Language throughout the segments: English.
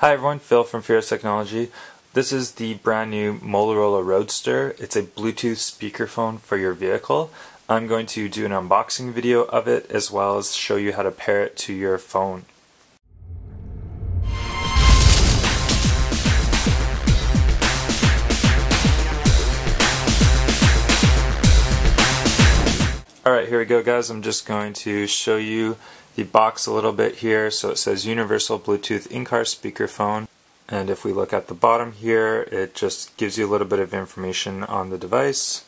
Hi everyone, Phil from Furious Technology. This is the brand new Motorola Roadster. It's a Bluetooth speakerphone for your vehicle. I'm going to do an unboxing video of it as well as show you how to pair it to your phone. Alright, here we go guys. I'm just going to show you the box a little bit here. So it says Universal Bluetooth in-car speakerphone. And if we look at the bottom here, it just gives you a little bit of information on the device.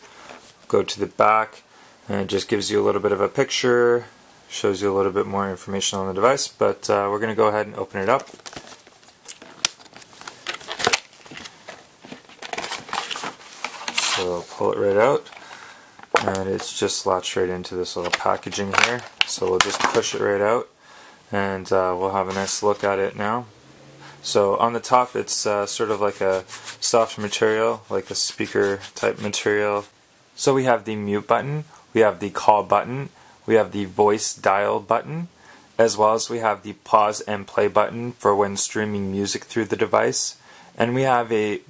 Go to the back, and it just gives you a little bit of a picture, shows you a little bit more information on the device. But uh, we're going to go ahead and open it up. So pull it right out and it's just latched right into this little packaging here. So we'll just push it right out. And uh, we'll have a nice look at it now. So on the top it's uh, sort of like a soft material like a speaker type material. So we have the mute button we have the call button we have the voice dial button as well as we have the pause and play button for when streaming music through the device. And we have a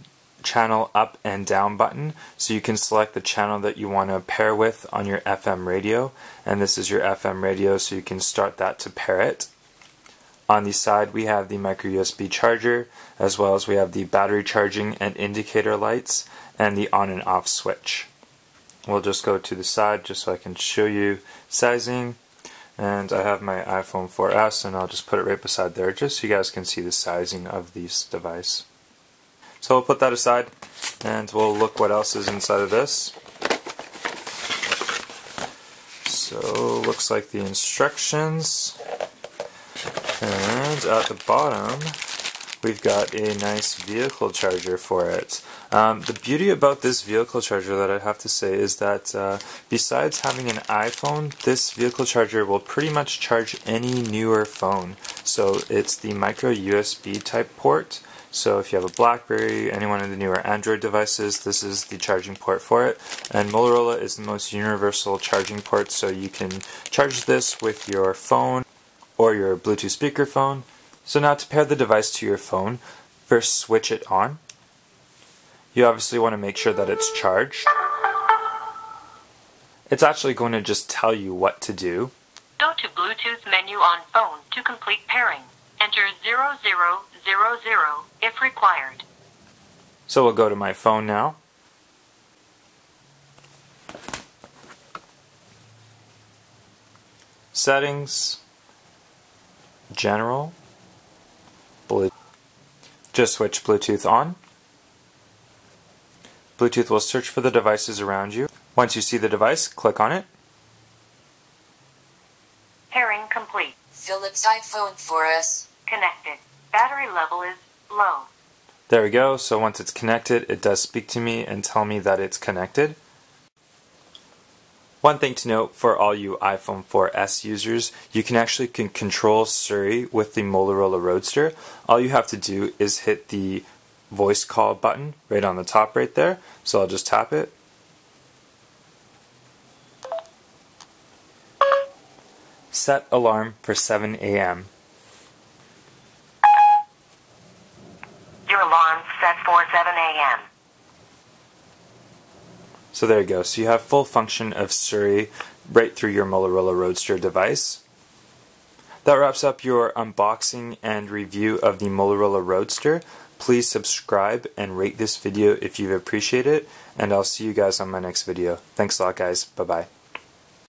channel up and down button so you can select the channel that you want to pair with on your FM radio and this is your FM radio so you can start that to pair it. On the side we have the micro USB charger as well as we have the battery charging and indicator lights and the on and off switch. We'll just go to the side just so I can show you sizing and I have my iPhone 4S and I'll just put it right beside there just so you guys can see the sizing of this device. So we'll put that aside and we'll look what else is inside of this. So looks like the instructions and at the bottom we've got a nice vehicle charger for it. Um, the beauty about this vehicle charger that I have to say is that uh, besides having an iPhone, this vehicle charger will pretty much charge any newer phone. So it's the micro USB type port so if you have a BlackBerry, any one of the newer Android devices, this is the charging port for it. And Motorola is the most universal charging port, so you can charge this with your phone or your Bluetooth speakerphone. So now to pair the device to your phone, first switch it on. You obviously want to make sure that it's charged. It's actually going to just tell you what to do. Go to Bluetooth menu on phone to complete pairing. Enter 0000 if required. So we'll go to my phone now. Settings, General, Bluetooth. Just switch Bluetooth on. Bluetooth will search for the devices around you. Once you see the device, click on it. Pairing complete. Philips iPhone 4S. Connected. Battery level is low. There we go. So once it's connected, it does speak to me and tell me that it's connected. One thing to note for all you iPhone 4S users, you can actually can control Siri with the Motorola Roadster. All you have to do is hit the voice call button right on the top right there. So I'll just tap it. Set alarm for 7 a.m. set for 7 a.m. So there you go. So you have full function of Siri right through your Motorola Roadster device. That wraps up your unboxing and review of the Motorola Roadster. Please subscribe and rate this video if you've appreciated it, and I'll see you guys on my next video. Thanks a lot, guys. Bye-bye.